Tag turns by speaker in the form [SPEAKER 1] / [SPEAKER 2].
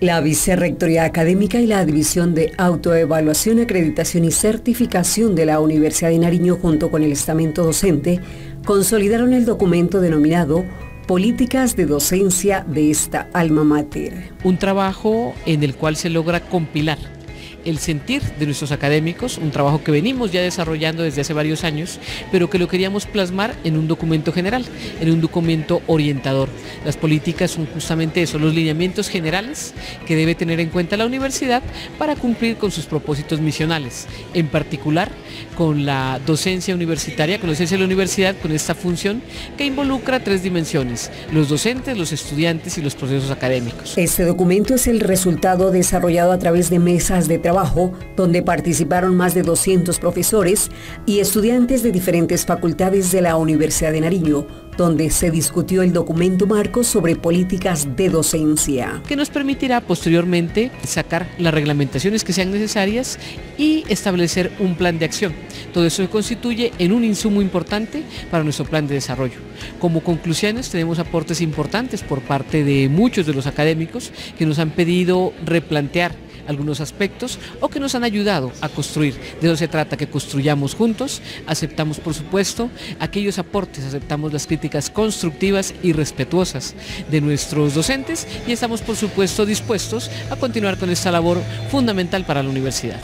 [SPEAKER 1] La Vicerrectoría Académica y la División de Autoevaluación, Acreditación y Certificación de la Universidad de Nariño junto con el estamento docente consolidaron el documento denominado Políticas de Docencia de esta alma mater.
[SPEAKER 2] Un trabajo en el cual se logra compilar el sentir de nuestros académicos, un trabajo que venimos ya desarrollando desde hace varios años, pero que lo queríamos plasmar en un documento general, en un documento orientador. Las políticas son justamente eso, los lineamientos generales que debe tener en cuenta la universidad para cumplir con sus propósitos misionales, en particular con la docencia universitaria, con la docencia de la universidad, con esta función que involucra tres dimensiones, los docentes, los estudiantes y los procesos académicos.
[SPEAKER 1] Este documento es el resultado desarrollado a través de mesas de trabajo donde participaron más de 200 profesores y estudiantes de diferentes facultades de la Universidad de Nariño, donde se discutió el documento marco sobre políticas de docencia.
[SPEAKER 2] Que nos permitirá posteriormente sacar las reglamentaciones que sean necesarias y establecer un plan de acción. Todo eso se constituye en un insumo importante para nuestro plan de desarrollo. Como conclusiones tenemos aportes importantes por parte de muchos de los académicos que nos han pedido replantear algunos aspectos o que nos han ayudado a construir. De eso se trata, que construyamos juntos, aceptamos por supuesto aquellos aportes, aceptamos las críticas constructivas y respetuosas de nuestros docentes y estamos por supuesto dispuestos a continuar con esta labor fundamental para la universidad.